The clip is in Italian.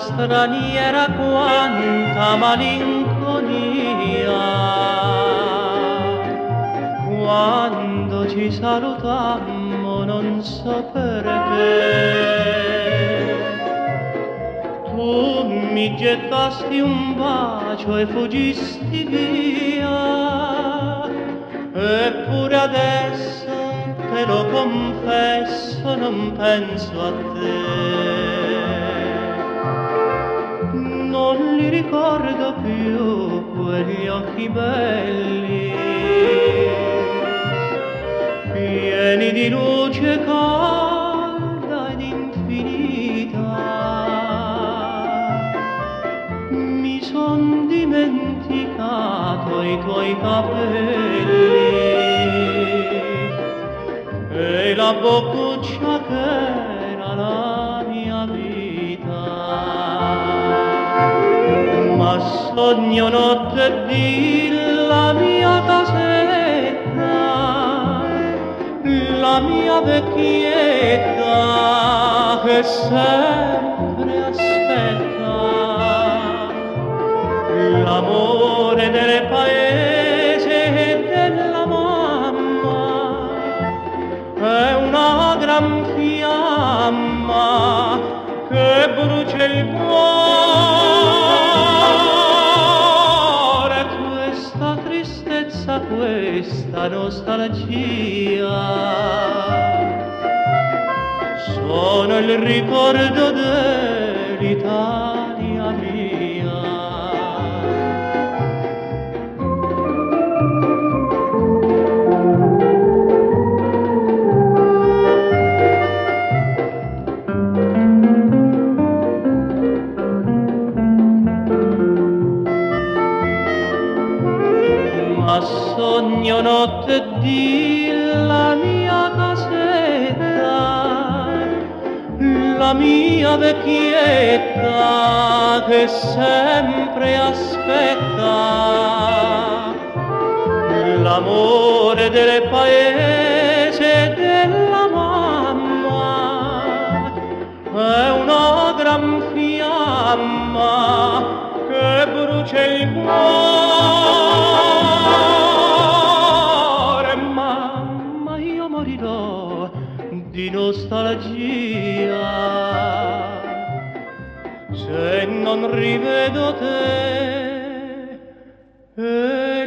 straniera quanta malinconia. Quando ci salutammo non so perché tu mi gettasti un bacio e fuggisti via. Eppure adesso te lo confesso non penso a te non li ricordo più quegli occhi belli, pieni di luce calda ed infinita. Mi son dimenticato i tuoi capelli e la boccuccia che ma sogno notte di la mia casetta, la mia vecchietta che sempre aspetta. L'amore del paese e della mamma è una gran fiamma che brucia il questa nostalgia. Sono il ricordo dell'Italia mia. Ma sogno notte di la mia casetta, la mia vecchietta che sempre aspetta. L'amore del paese della mamma è una gran fiamma che brucia il cuore di nostalgia. Se non rivedo te e